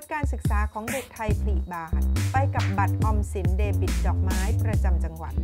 ตการศึกษาของเด็กไทยผลิบานไปกับบัตรออมสินเดบิตดอกไม้ประจำจังหวัด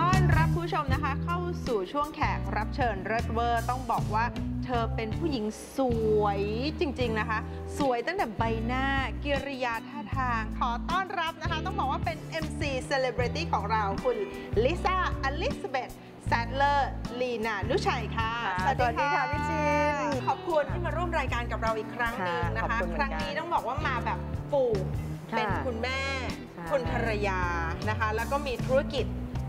ต้อนรับผู้ชมนะคะเข้าสู่ช่วงแขกรับเชิญเริดเวอร์ต้องบอกว่า เธอเป็นผู้หญิงสวยจริง ๆนะคะ สวยตั้งแต่ใบหน้ากิริยาท่าทาง ขอต้อนรับนะคะ ต้องบอกว่าเป็น MC Celebrity ของเราคุณลิซ่าอลิซาเบธแซดเลอร์ลีนานุชัยค่ะค่ะสวัสดีค่ะพี่ชินขอบคุณที่มาร่วมรายการกับเราอีกครั้งหนึ่งนะค่ะคะขอบคุณเหมืคอนกันรั้งนี้ต้องบอกว่ามาแบบปู่ค่ะเป็นคุณแม่ใช่คุณภรรยานะคะ แล้วก็มีธุรกิจ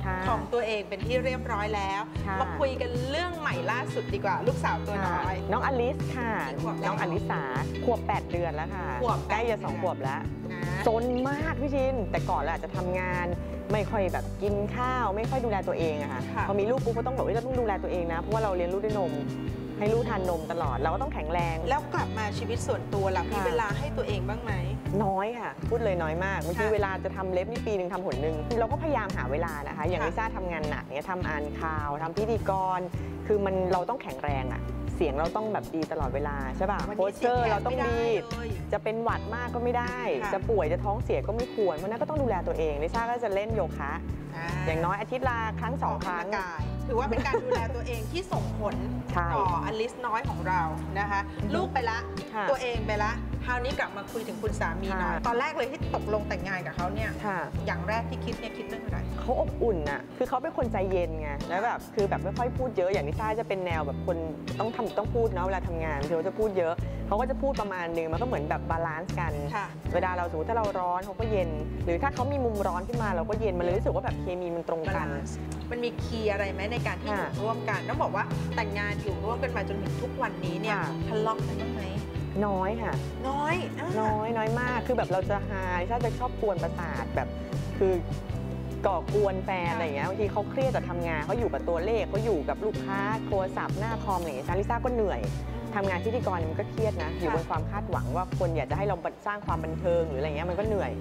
ค่ะของตัวเองเป็นที่เรียบร้อยแล้วค่ะ มาคุยกันเรื่องใหม่ล่าสุดดีกว่า ลูกสาวตัวน้อย น้องอลิสค่ะ กี่ขวบแล้วน้องอลิสาขวบ 8 เดือนแล้วค่ะ ขวบแปดใกล้จะเดือนสองขวบแล้ว นะซนมากพี่ชิน แต่ก่อนเราอาจจะทำงานไม่ค่อยแบบกินข้าว ไม่ค่อยดูแลตัวเองอะค่ะค่ะพอมีลูกปุ๊บก็ต้องบอกว่าเราต้องดูแลตัวเองนะ เพราะว่าเราเลี้ยงลูกด้วยนม ให้ลูกทานนมตลอด เราก็ต้องแข็งแรง แล้วกลับมาชีวิตส่วนตัวล่ะมีค่ะ เวลาให้ตัวเองบ้างไหม น้อยค่ะ พูดเลยน้อยมากบางทีค่ะเวลาจะทำเล็บนี่ปีหนึ่งทำหนหนึ่งเราก็พยายามหาเวลานะคะ อย่างค่ะ ลิซ่าทำงานหนักเนี่ยทำอ่านข่าวทำพิธีกร คือมันเราต้องแข็งแรงอะเสียงเราต้องแบบดีตลอดเวลาใช่ป่ะวันโพนี้สเจอร์สียเราต้องไม่ไดีเลย จะเป็นหวัดมากก็ไม่ได้ ค่ะ จะป่วยจะท้องเสียก็ไม่ควรเพราะฉะนั้นก็ต้องดูแลตัวเองลิซ่าก็จะเล่นโยคะ อย่างน้อยอาทิตย์ละครั้งสองครั้งกกำลักาย ถือว่าเป็นการดูแลตัวเองที่ส่งผลใช่ต่ออลิสน้อยของเรานะคะ ลูกไปละค่ะตัวเองไปละคราวนี้กลับมาคุยถึงคุณสามีหน่อยค่ะตอนแรกเลยที่ตกลงแต่งงานกับเขาเนี่ยค่ะอย่างแรกที่คิดเนี่ยคิดเรื่องอะไรเขาอบอุ่นอะคือเขาเป็นคนใจเย็นไงแล้วแบบคือแบบไม่ค่อยพูดเยอะอย่างลิซ่าจะเป็นแนวแบบคนต้องทำต้องพูดเนาะเวลาทำงานเขาจะพูดเยอะ เขาก็จะพูดประมาณนึงมันก็เหมือนแบบ balance กันค่ะเวลาเราสมมติถ้าเราร้อนเขาก็เย็น หรือถ้าเขามีมุมร้อนขึ้นมาเราก็เย็นมันเลยรู้สึกว่าแบบเคมีมันตรงกัน balance มันมี key อะไรไหมในการที่อยู่ค่ะร่วมกันต้องบอกว่าแต่งงานอยู่ร่วมกันมาจนถึงทุกวันนี้เนี่ยค่ะทะเลาะกันบ้างไหมน้อยค่ะ น้อยอะน้อยน้อยมากคือแบบเราจะหาลิซ่าจะชอบกวนประสาทแบบคือก่อกวนแฟนอะไรอย่างเงี้ยบางทีเขาเครียดจากทำงานเขาอยู่กับตัวเลขเขาอยู่กับลูกค้าโทรศัพท์หน้าคอมอะไรอย่างเงี้ยลิซ่าก็เหนื่อย ทำงานพิธีกรมันก็เครียดนะ อยู่บนความคาดหวังว่าคนอยากจะให้เราสร้างความบันเทิงหรืออะไรเงี้ยมันก็เหนื่อย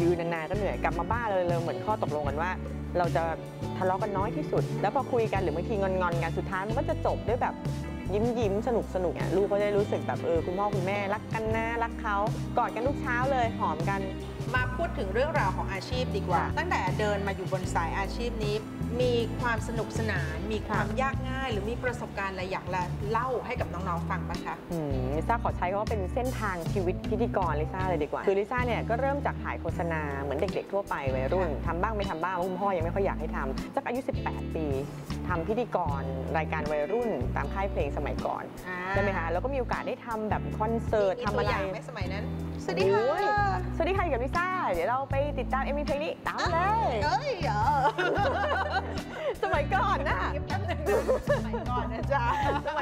ยืนนานๆก็เหนื่อยกลับมาบ้านเลยเลยเหมือนข้อตกลงกันว่า เราจะทะเลาะกันน้อยที่สุด แล้วพอคุยกันหรือบางทีงอนๆกันสุดท้ายมันก็จะจบด้วยแบบยิ้มยิ้มๆสนุกสนุกอะลูกก็ได้รู้สึกแบบเออคุณพ่อคุณแม่รักกันนะรักเขากอดกันทุกเช้าเลยหอมกัน มาพูดถึงเรื่องราวของอาชีพดีกว่าค่ะตั้งแต่เดินมาอยู่บนสายอาชีพนี้ มีความสนุกสนาน มีความค่ะยากง่าย หรือมีประสบการณ์อะไรอยากเล่าให้กับน้องๆฟังบ้างคะอืมลิซ่าขอใช้คำว่าเป็นเส้นทางชีวิตพิธีกรลิซ่าเลยดีกว่า คือลิซ่าเนี่ยก็เริ่มจากถ่ายโฆษณาเหมือนเด็กๆทั่วไปวัยรุ่นทำบ้างไม่ทำบ้างเพราะคุณพ่อยังไม่ค่อยอยากให้ทำสักอายุ 18 ปีทำพิธีกรรายการวัยรุ่นตามค่ายเพลงสมัยก่อนใช่ไหมคะแล้วก็มีโอกาสได้ทำแบบคอนเสิร์ตมีทำตัวอะไรอย่างไหมสมัยนั้น สวัสดีค่ะโอ้ยสวัสดีค่ะอยู่กับลิซ่า เดี๋ยวเราไปติดตาม MV เพลงนี้ตามเลยเอ้ยเออ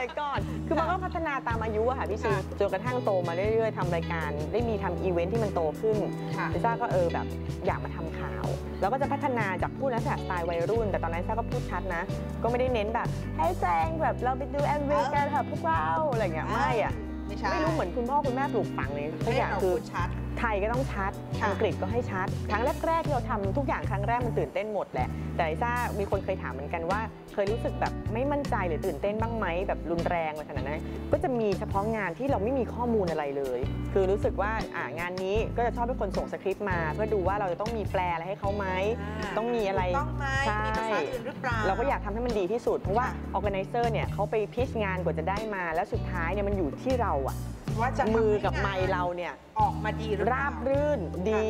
สมัยก่อน คือมันก็พัฒนาตามอายุอะค่ะพี่ชีค่ะจนกระทั่งโตมาเรื่อยๆทำรายการ ได้มีทำอีเวนท์ที่มันโตขึ้นค่ะลิซ่าก็เออแบบอยากมาทำข่าว แล้วก็จะพัฒนาจากพูดลักษณะสไตล์วัยรุ่น แต่ตอนนั้นลิซ่าก็พูดชัดนะ ก็ไม่ได้เน้นแบบให้แซงแบบเราไปดูแอมวีกันเถอะพวกเราอะไรอย่างเงี้ยไม่อะไม่ใช่ไม่รู้เหมือนคุณพ่อคุณแม่ปลูกฝังเลยทุกอย่างให้เราคือพูดชัด ไทยก็ต้องชัดค่ะอังกฤษก็ให้ชัด ครั้งแรกๆที่เราทำทุกอย่างครั้งแรกมันตื่นเต้นหมดแหละ แต่ลิซ่ามีคนเคยถามเหมือนกันว่า เคยรู้สึกแบบไม่มั่นใจหรือตื่นเต้นบ้างไหมแบบรุนแรงอะไรขนาดนั้น ก็จะมีเฉพาะงานที่เราไม่มีข้อมูลอะไรเลย คือรู้สึกว่าอ่างานนี้ก็จะชอบให้คนส่งสคริปต์มา เพื่อดูว่าเราจะต้องมีแปลอะไรให้เขาไหม ต้องมีอะไรถูกต้องไหมใช่มีภาษาอื่นหรือเปล่า เราก็อยากทำให้มันดีที่สุด เพราะว่าค่ะ organizer เนี่ยเขาไปพิชงานกว่าจะได้มา แล้วสุดท้ายเนี่ยมันอยู่ที่เราอะ ว่าจะทำมือให้กับงนไมค์เราเนี่ยออกมาดีหรือเปล่ราบรื่นดี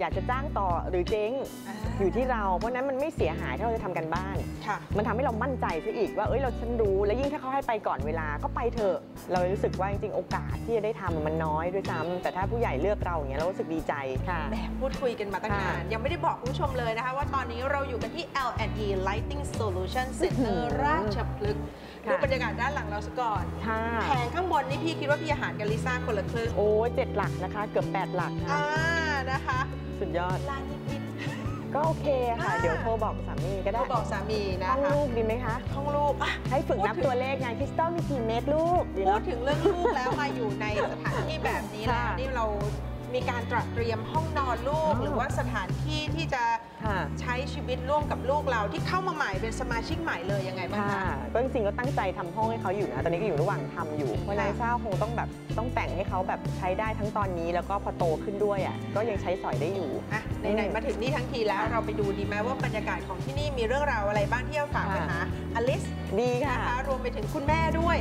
อยากจะจ้างต่อหรือเจ๊งาอยู่ที่เรา เพราะฉะนั้นมันไม่เสียหายถ้าเราจะทำกันบ้านค่ะมันทำให้เรามั่นใจซะอีกว่าเอ้ยเราฉันรู้ และยิ่งถ้าเขาให้ไปก่อนเวลาก็ไปเถอะ เรารู้สึกว่าจริงๆโอกาสที่จะได้ทำมันน้อยด้วยซ้ำแต่ถ้าผู้ใหญ่เลือกเราอย่างเงี้ยเรารู้สึกดีใจค่ะแหมพูดคุยกันมาตั้งนานค่ะยังไม่ได้บอกคุณผู้ชมเลยนะคะว่าตอนนี้เราอยู่กันที่ L&E Lighting Solution Center อื้อหือราชพฤกษ์ค่ะ ดูบรรยากาศด้านหลังเราซะก่อนค่ะแผงข้างบนนี่พี่คิดว่าพี่อาหารกับลิซ่าคนละครึ่งโอ้ยเจ็ดหลักนะคะ เกือบแปดหลักอ่าค่ะนะคะ สุดยอดร้านนิดก็โอเคค่ะ อ่า เดี๋ยวโทรบอกสามีก็ได้เราบอกสามีนะห้องคะลูกดีไหมคะ ห้องลูกอะ ให้ฝึกพูดนับถึง ตัวเลขงานคริสตัลมีกี่เม็ดลูกดีพูแล้ดวถึงเรื่องลูกแล้วมาอยู่ในสถานที่แบบนี้แล้วค่ะ นี่เรา มีการตระเตรียมห้องนอนลูกอ๋อหรือว่าสถานที่ที่จะค่ะใช้ชีวิตร่วมกับลูกเราที่เข้ามาใหม่เป็นสมาชิกใหม่เลยยังไงบ้างค่ะคะ ก็จริงๆก็ตั้งใจทำห้องให้เขาอยู่นะ ตอนนี้ก็อยู่ระหว่างทำอยู่ เพราะนายเศร้าคงต้องแบบต้องแต่งให้เขาแบบใช้ได้ทั้งตอนนี้ แล้วก็พอโตขึ้นด้วยอะก็ยังใช้สอยได้อยู่ อะไหนๆมาถึงนี่ทั้งทีแล้วค่ะเราไปดูดีไหมว่าบรรยากาศของที่นี่มีเรื่องราวอะไรบ้างที่จะฝากไปหาอลิสดีค่ะ นะคะรวมไปถึงคุณแม่ด้วย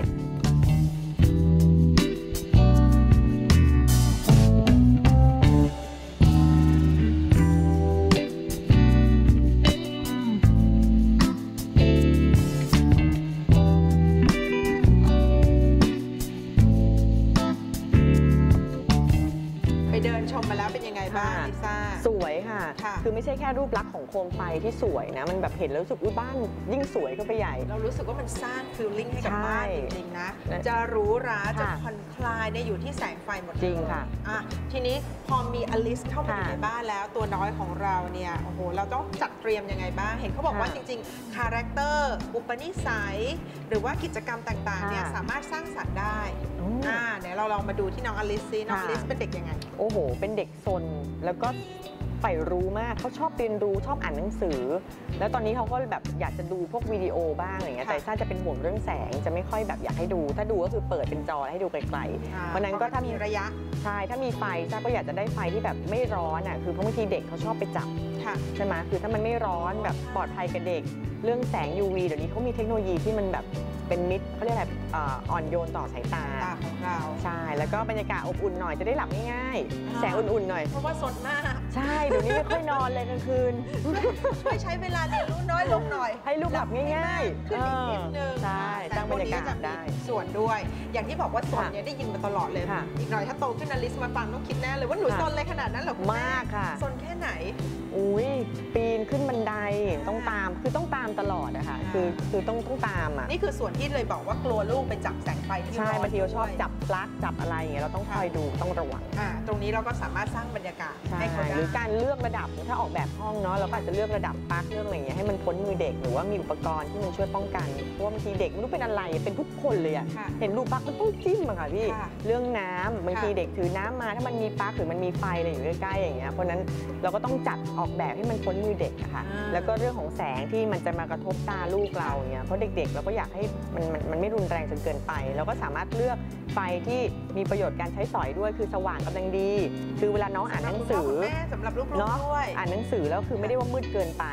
ค่ะค่ะคือไม่ใช่แค่รูปลักษณ์ของโคมไฟที่สวยนะ มันแบบเห็นแล้วรู้สึกอุ้ยบ้านยิ่งสวยก็ไปใหญ่ เรารู้สึกว่ามันสร้าง feeling ให้กับใช่บ้านจริงๆนะและจะหรูหราจะค่ะผ่อนคลายเนี่ยอยู่ที่แสงไฟหมดเลยจริงค่ะอะ ทีนี้พอมีอลิสเข้ามาอยู่ค่ะในบ้านแล้วตัวน้อยของเราเนี่ยโอ้โหเราต้องจัดเตรียมยังไงบ้าง เห็นเขาบอกว่าค่ะจริงๆ character อุปนิสัย หรือว่ากิจกรรมต่างๆเนี่ยค่ะสามารถสร้างสรรค์ได้อืมอ่าเดี๋ยวเราลองมาดูที่น้องอลิสซิน้องอค่ะลิสเป็นเด็กยังไง โอ้โห เป็นเด็กซนแล้วก็ใฝ่รู้มากเขาชอบเรียนรู้ชอบอ่านหนังสือ แล้วตอนนี้เขาก็แบบอยากจะดูพวกวิดีโอบ้างอย่างเงี้ยค่ะแต่ซ่าจะเป็นห่วงเรื่องแสงจะไม่ค่อยแบบอยากให้ดู ถ้าดูก็คือเปิดเป็นจอให้ดูไกลอ่าๆวันนั้นก็ถ้ามีมีระยะใช่ถ้ามีไฟซ่าก็อยากจะได้ไฟที่แบบไม่ร้อนอะคือเพราะบางทีเด็กเขาชอบไปจับค่ะใช่ไหมคือถ้ามันไม่ร้อนแบบปลอดภัยกับเด็ก เรื่องแสง UV เดี๋ยวนี้เขามีเทคโนโลยีที่มันแบบ เป็นมิตรเขาเรียกอะไรอ่าอ่อนโยนต่อสายตา ตาของเรา ใช่ แล้วก็บรรยากาศอบอุ่นหน่อยจะได้หลับง่ายๆแสงอุ่นๆหน่อย เพราะว่าสดมาก ใช่เดี๋ยวนี้ไม่ค่อยนอนเลยกลางคืน ช่วยใช้เวลาเรียนรู้น้อยลงหน่อย ให้ลูกหลับง่ายๆขึ้นอีกนิดนึงใช่แต่ส ร้างบรรยากาศพวนี้จะมีได้ส่วนด้วย อย่างที่บอกว่าสนค่ะเนี่ยได้ยินมาตลอดเลยค่ะอีกหน่อยถ้าโตขึ้นอลิสมาฟังต้องคิดแน่เลยว่าหนูค่ะสนเลยขนาดนั้นเหรอคุณแมากค่ะสนแค่ไหน อุ้ยปีนขึ้นบันไดต้องตามคือต้องตามตลอดอะค่ะค่ะคือคือต้องต้องตามอะนี่คือส่วนที่เลยบอกว่ากลัวลูกไปจับแสงไฟที่ใช่ร้อนบางทีเราชอบด้วยจับปลั๊กจับอะไรอย่างเงี้ยเราต้องคอยดูต้องระวังอ่าตรงนี้เราก็สามารถสร้างบรรยากาศใช่ให้เขาได้หรือการเลือกระดับถ้าออกแบบห้องเนาะเราก็อาจจะเลือกระดับปลั๊กเรื่องอะไรอย่างเงี้ยให้มันพ้นมือเด็กหรือว่ามีอุปกรณ์ที่มันช่วยป้องกันเพราะว่าบางทีเด็กไม่รู้เป็นอะไรเป็นทุกคนเลยอะค่ะเห็นรูปปลั๊กมันต้องจิ้มอะค่ะพี่ค่ะเรื่องน้ำบางทีค่ะเด็กถือน้ำมา ถ้ามันมีปลั๊กหรือมันมีไฟอะไรอยู่ใกล้ๆอย่างเงี้ยเพราะฉะนั้นเราก็ต้องจัดออกแบบให้มันพ้นมือเด็กอะค่ะอ่า แล้วก็เรื่องของแสงที่มันจะมากระทบตาลูกเราอย่างเงี้ยเพราะเด็กๆ เราก็อยากให้มันมันมันไม่รุนแรงจนเกินไป เราก็สามารถเลือกไฟที่มีประโยชน์การใช้สอยด้วยคือสว่างกำลังดี คือเวลาน้องอ่านหนังสือ สำหรับคุณพ่คุณแม่สำหรับลูกเนาะๆด้วย อ่านหนังสือแล้วคือไม่ได้ว่ามืดเกินไป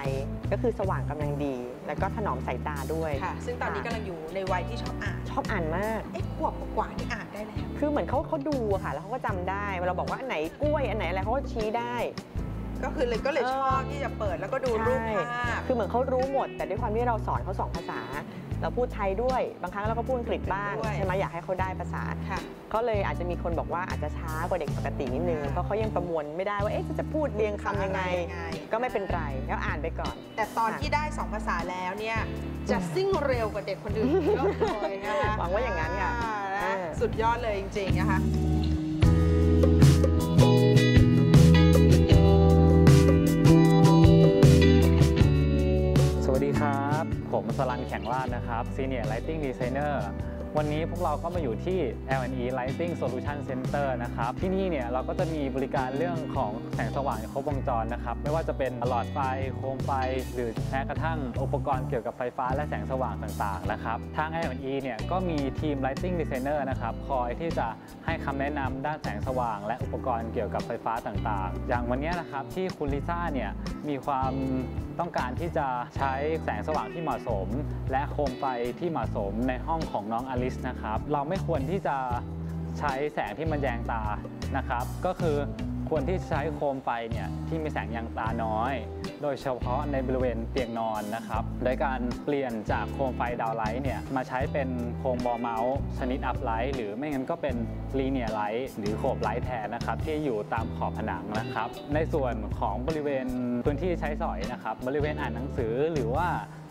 ก็คือสว่างกำลังดีแล้วก็ถนอมสายตาด้วย ค่ะ ซึ่งตอนนี้กำลังอยู่ในวัยที่ชอบอ่าน ชอบอ่านมาก เอ๊ะขวบกว่าๆนี่อ่านได้แล้ว คือเหมือนเขาเขาดูอะค่ะ แล้วเขาก็จำได้เวลาเราบอกว่าอันไหนกล้วยอันไหนอะไรเขาก็ชี้ได้ ก็คือเลยก็เลยเออชอบที่จะเปิดแล้วก็ดูรูปใช่ภาพ คือเหมือนเขารู้หมด แต่ด้วยความที่เราสอนเขาสองภาษา เราพูดไทยด้วยบางครั้งเราก็พูดอังกฤษบ้างด้วยใช่ไหมอยากให้เขาได้ภาษา ค่ะ ก็เลยอาจจะมีคนบอกว่าอาจจะช้ากว่าเด็กปกตินิดนึงค่ะเพราะเขายังประมวลไม่ได้ว่าเอ๊ะจะพูดเรียงคำยังไง ยังไง ก็ไม่เป็นไรแล้วอ่านไปก่อน แต่ตอนค่ะที่ได้สองภาษาแล้วเนี่ยจะซิ่งเร็วกว่าเด็กคนอื่นเยอะเลยนะคะหวังว่าอย่างนั้นค่ะอ่านะอ่าสุดยอดเลยจริงๆนะคะ ผมสลันแข็งลาดนะครับ Senior Lighting Designer วันนี้พวกเราก็มาอยู่ที่ L&E Lighting Solution Center นะครับ ที่นี่เนี่ยเราก็จะมีบริการเรื่องของแสงสว่างครบวงจรนะครับ ไม่ว่าจะเป็นหลอดไฟ โคมไฟ หรือแม้กระทั่งอุปกรณ์เกี่ยวกับไฟฟ้าและแสงสว่างต่างๆนะครับ ทาง L&E เนี่ยก็มีทีม Lighting Designer นะครับ คอยที่จะให้คำแนะนำด้านแสงสว่าง และอุปกรณ์เกี่ยวกับไฟฟ้าต่างๆ อย่างวันนี้นะครับที่คุณลิซ่าเนี่ยมีความต้องการที่จะใช้แสงสว่างที่เหมาะสม และโคมไฟที่เหมาะสมในห้องของน้องอลสนะครับ เราไม่ควรที่จะใช้แสงที่มันแยงตานะครับ ก็คือควรที่ใช้โคมไฟเนี่ยที่มีแสงแยงตาน้อย โดยเฉพาะในบริเวณเตียงนอนนะครับ โดยการเปลี่ยนจากโคมไฟดาวไลท์เนี่ยมาใช้เป็นโคมบอลเมาส์ชนิด uplight หรือไม่งั้นก็เป็น linear light หรือ cove light แทนนะครับที่อยู่ตามขอบผนังนะครับ ในส่วนของบริเวณพื้นที่ใช้สอยนะครับ บริเวณอ่านหนังสือหรือว่า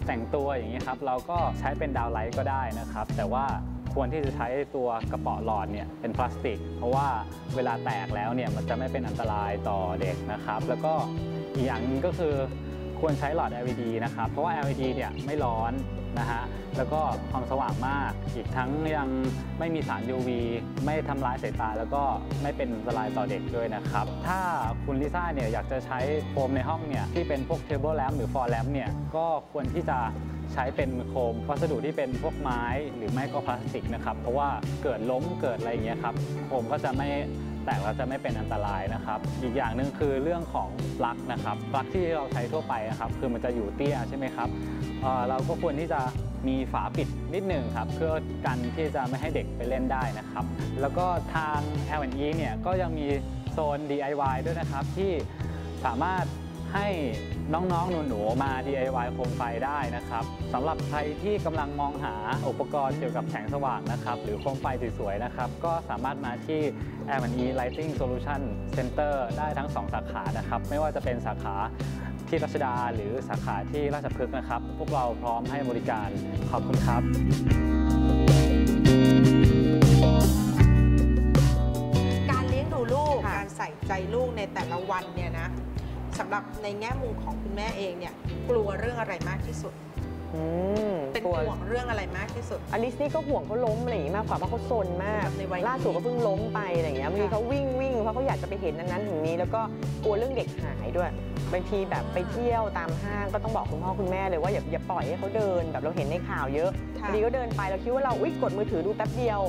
แต่งตัวอย่างนี้ครับเราก็ใช้เป็นดาวไลท์ก็ได้นะครับ แต่ว่าควรที่จะใช้ตัวกระป๋อหลอดเนี่ยเป็นพลาสติก เพราะว่าเวลาแตกแล้วเนี่ยมันจะไม่เป็นอันตรายต่อเด็กนะครับ แล้วก็อีกอย่างหนึงก็คือควรใช้หลอด LED นะครับ เพราะว่า LED เนี่ยไม่ร้อน นะฮะแล้วก็ความสว่างมาก อีกทั้งยังไม่มีสาร UV ไม่ทำร้ายสายตา แล้วก็ไม่เป็นอันตรายต่อเด็กด้วยนะครับ ถ้าคุณลิซ่าเนี่ยอยากจะใช้โฟมในห้องเนี่ยที่เป็นพวก table lamp หรือ floor lamp เนี่ยก็ควรที่จะใช้เป็นโคมวัสดุที่เป็นพวกไม้หรือไม่ก็พลาสติกนะครับ เพราะว่าเกิดล้มเกิดอะไรอย่างเงี้ยครับโคมก็จะไม่ แตกแล้วจะไม่เป็นอันตรายนะครับ อีกอย่างหนึ่งคือเรื่องของปลั๊กนะครับปลั๊กที่เราใช้ทั่วไปนะครับ คือมันจะอยู่เตี้ยใช่ไหมครับเเราก็ควรที่จะมีฝาปิดนิดหนึ่งครับ เพื่อกันที่จะไม่ให้เด็กไปเล่นได้นะครับ แล้วก็ทาง L&E เนี่ยก็ยังมีโซน DIY ด้วยนะครับที่สามารถ ให้น้องๆ หนูๆ มา DIY โคมไฟได้นะครับสำหรับใครที่กำลังมองหาอุปกรณ์เกี่ยวกับแสงสว่างนะครับ หรือโคมไฟสวยๆ นะครับ ก็สามารถมาที่ L&E Lighting Solution Center ได้ทั้ง 2 สาขานะครับ ไม่ว่าจะเป็นสาขาที่รัชดาหรือสาขาที่ราชพฤกษ์นะครับ พวกเราพร้อมให้บริการ ขอบคุณครับ การเลี้ยงดูลูกค่ะการใส่ใจลูกในแต่ละวันเนี่ยนะ สำหรับในแง่มุมของคุณแม่เองเนี่ยกลัวเรื่องอะไรมากที่สุดอืมเป็นกลัวห่วงเรื่องอะไรมากที่สุดอลิสนี่ก็ห่วงเขาล้มอะไรอย่างงี้มากกว่าเพราะเขาซนมากในวัยล่าสุดก็เพิ่งล้มไปอะไรอย่างเงี้ยบางทีค่ะเขาวิ่งวิ่งเพราะเขาอยากจะไปเห็นอันนั้นถึงนี้ แล้วก็กลัวเรื่องเด็กหายด้วยบางทีแบบไปเที่ยวตามห้างก็ต้องบอกคุณพ่อคุณแม่เลยว่าอย่าอย่าปล่อยให้เขาเดินแบบเราเห็นในข่าวเยอะค่ะบางทีก็เดินไปเราคิดว่าเราอุ้ยกดมือถือดูแป๊บเดียว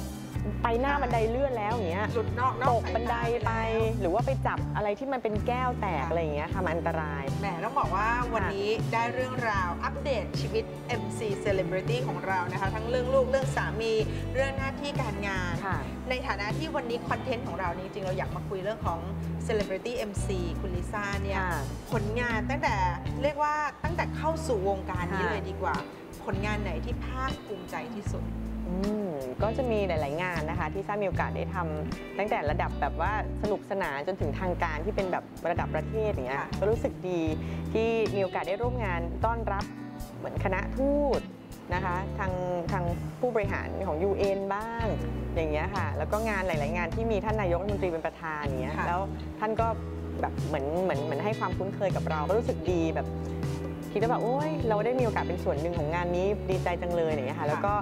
ไปหน้าบันไดเลื่อนแล้วอย่างเงี้ยหลุดนอกนอกตกสายบันไดตาไปแล้วหรือว่าไปจับอะไรที่มันเป็นแก้วแตกค่ะอะไรอย่างเงี้ยค่ะมันอันตราย แหมต้องบอกว่าวันนี้ได้เรื่องราวอัปเดตชีวิต MC Celebrity ของเรานะคะ ทั้งเรื่องลูกเรื่องสามีเรื่องหน้าที่การงาน ค่ะ ในฐานะที่วันนี้คอนเทนต์ของเรานี่จริงๆเราอยากมาคุยเรื่องของ Celebrity MC คุณลิซ่าเนี่ยค่ะ ผลงานตั้งแต่เรียกว่าตั้งแต่เข้าสู่วงการนี้ค่ะ เลยดีกว่า ผลงานไหนที่ภาคภูมิใจที่สุดอืม ก็จะมีหลาย ๆ งานนะคะ ที่ซ่ามีโอกาสได้ทำตั้งแต่ระดับแบบว่าสนุกสนานจนถึงทางการที่เป็นแบบระดับประเทศอย่างเงี้ยค่ะก็รู้สึกดีที่มีโอกาสได้ร่วมงานต้อนรับเหมือนคณะทูตนะคะทางทางผู้บริหารของ UN บ้างอย่างเงี้ยค่ะ แล้วก็งานหลาย ๆ งานที่มีท่านนายกรัฐมนตรีเป็นประธานอย่างเงี้ยค่ะแล้วท่านก็แบบเหมือนเหมือนเหมือนให้ความคุ้นเคยกับเราก็รู้สึกดีแบบ คิดว่าแบบโอ้ยเราได้มีโอกาสเป็นส่วนหนึ่งของงานนี้ดีใจจังเลยอย่างเงี้ยค่ะแล้วก็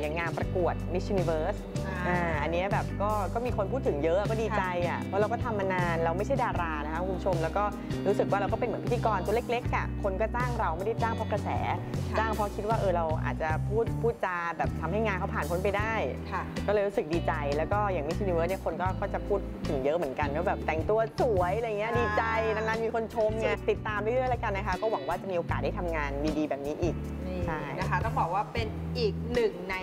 อย่างงานประกวด Miss Universe อ่าอันเนี้ยแบบก็ก็มีคนพูดถึงเยอะก็ดีใจอะเพราะเราก็ทำมานานเราไม่ใช่ดารานะคะคุณผู้ชม แล้วก็รู้สึกว่าเราก็เป็นเหมือนพิธีกรตัวเล็กๆอะคนก็จ้างเราไม่ได้จ้างเพราะกระแส ค่ะ จ้างเพราะคิดว่าเออเราอาจจะพูดพูดจาแบบทำให้งานเขาผ่านพ้นไปได้ ค่ะ ก็เลยรู้สึกดีใจแล้วก็อย่างมิส s ิ n เวิร์เนี่ยคนก็ก็จะพูดถึงเยอะเหมือนกันว่าแบบแต่งตัวสวยอะไรเงี้ยอ่า ดีใจนานๆมีคนชมไงติดตามเรื่อยๆแล้วกันนะคะ ก็หวังว่าจะมีโอกาสได้ทำงานดีๆแบบนี้อีก นี่ใช่ นะคะ ต้องบอกว่าเป็นอีกหนึ่งใน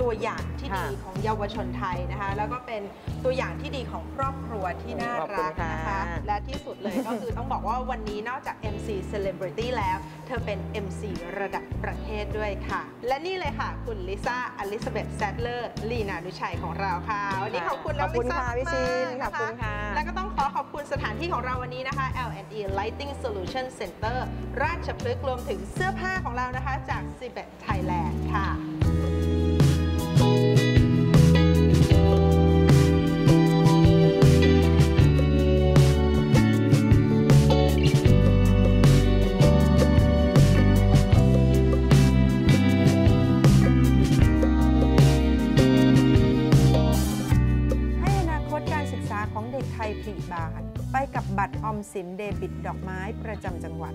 ตัวอย่างที่ค่ะดีของเยาวชนไทยนะคะ แล้วก็เป็นตัวอย่างที่ดีของครอบครัวที่น่าขอบคุรัณกค่ะนะคะและที่สุดเลยก็คือต้องบอกว่าวันนี้นอกจาก MC Celebrity แล้ว เธอเป็น MC ระดับประเทศด้วยค่ะ และนี่เลยค่ะ คุณลิซ่าอลิซาเบธแซดเลอร์ลีนาดุชัยของเราค่ะ วันนี้ขอบคุณขน้ออบงคุณลิซ่าค่ะพี่ชินมากขอบคุณค่ะแล้วก็ต้องขอขอบคุณสถานที่ของเราวันนี้นะคะ L&E Lighting Solution Center ราชพฤกษ์รวมถึงเสื้อผ้าของเรานะคะจาก c ิ b Thailand ค่ะ สินเดบิตดอกไม้ประจำจังหวัด